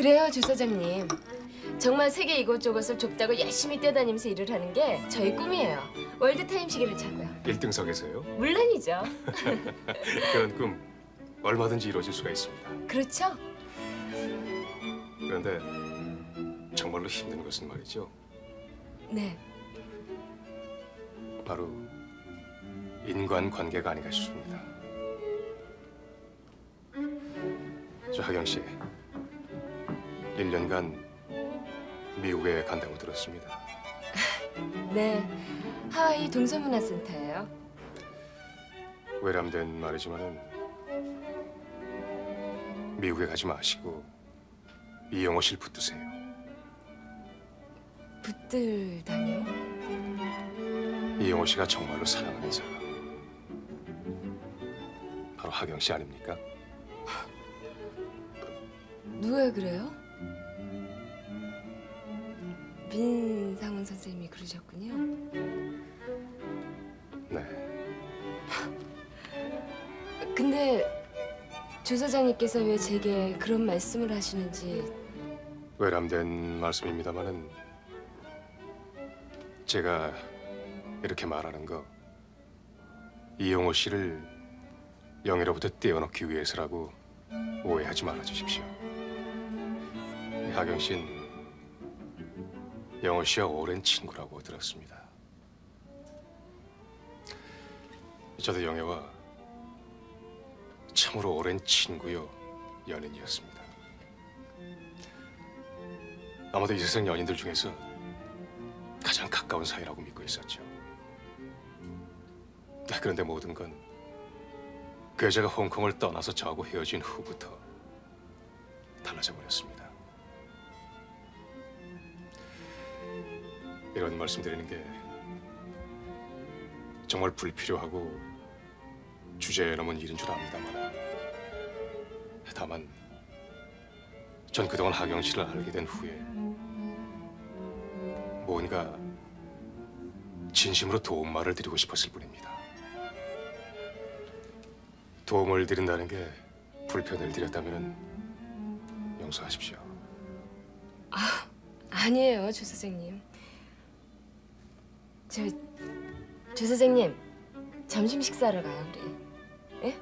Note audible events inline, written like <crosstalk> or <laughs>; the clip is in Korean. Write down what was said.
그래요, 조 사장님. 정말 세계 이곳저곳을 좁다고 열심히 뛰어다니면서 일을 하는 게 저희 꿈이에요. world time 시계를 차고요. 1등석에서요? 물론이죠. <laughs> 그런 꿈 얼마든지 이루어질 수가 있습니다. 그렇죠? 그런데 정말로 힘든 것은 말이죠. 네. 바로 인간 관계가 아닌가 싶습니다. 저 하경 씨, 1년간 미국에 간다고 들었습니다. <laughs> 네. 하와이 동서문화센터예요. 외람된 말이지만은 미국에 가지 마시고 이영호 씨를 붙드세요. 붙들다니요? 이영호 씨가 정말로 사랑하는 사람. 바로 하경 씨 아닙니까? 누가 그래요? 민상훈 선생님이 그러셨군요. 네. <laughs> 근데 조 사장님께서 왜 제게 그런 말씀을 하시는지 외람된 말씀입니다만은 제가 이렇게 말하는 거 이영호 씨를 영예로부터 떼어놓기 위해서라고 오해하지 말아 주십시오. 하경 씨는 영호 씨와 오랜 친구라고 들었습니다. 저도 영애와 참으로 오랜 친구요 연인이었습니다. 아마도 이 세상 연인들 중에서 가장 가까운 사이라고 믿고 있었죠. 네, 그런데 모든 건 그 여자가 홍콩을 떠나서 저하고 헤어진 후부터 달라져 버렸습니다. 이런 말씀드리는 게 정말 불필요하고 주제에 넘은 일인 줄 압니다만 다만 전 그동안 하경 씨를 알게 된 후에 뭔가 진심으로 도움말을 드리고 싶었을 뿐입니다. 도움을 드린다는 게 불편을 드렸다면 용서하십시오. 아니에요, 조 사장님. 저, 조 사장님, 점심 식사하러 가요, 우리. 예?